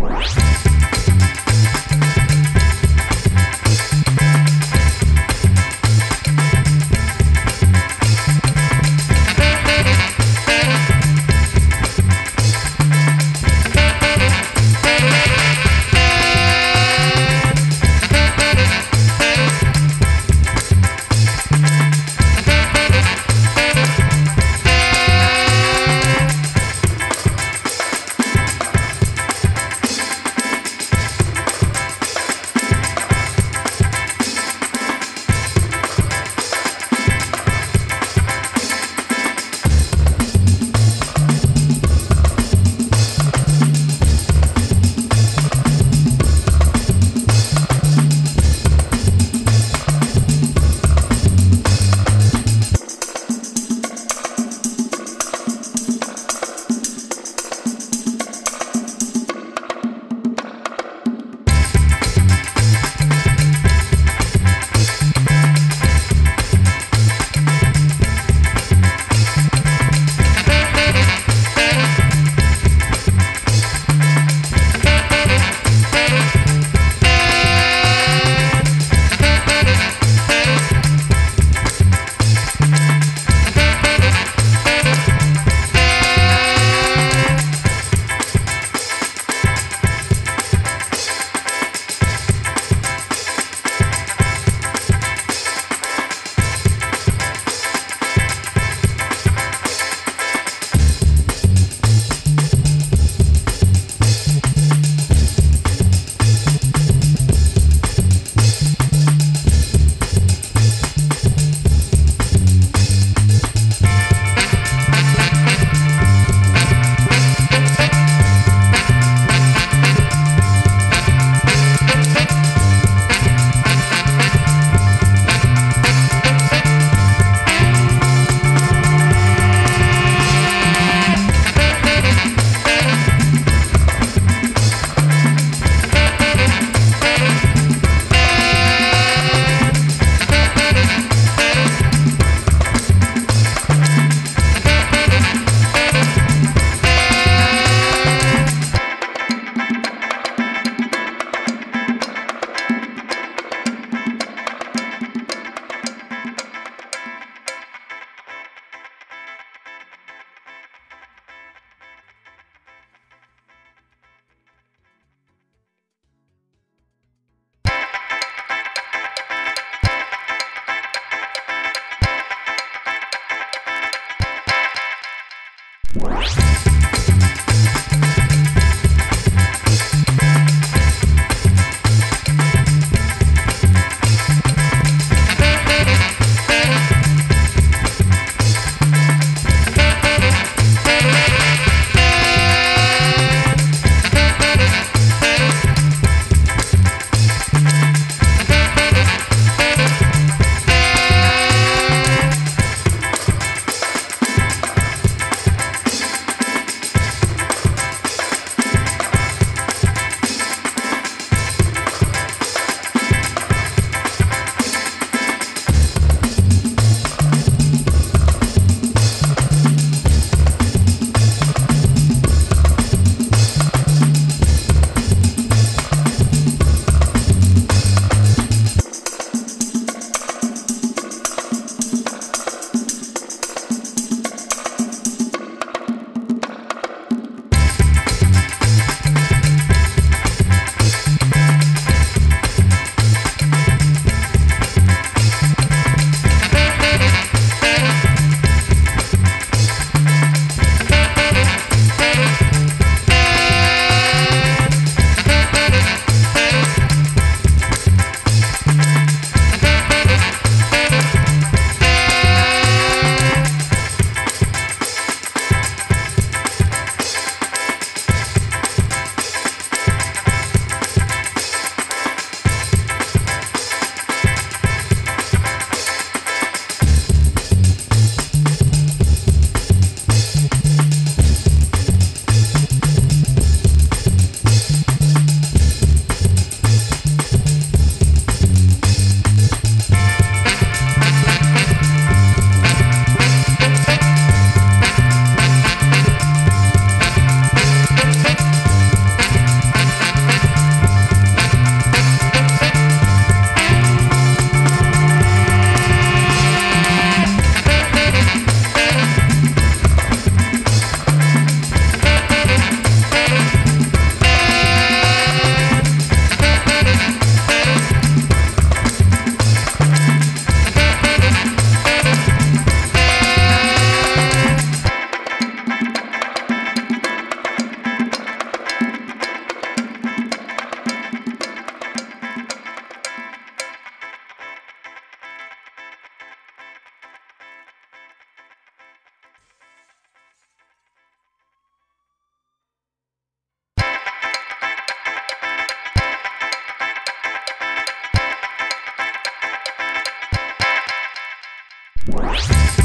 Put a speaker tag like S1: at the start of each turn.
S1: Bye. Música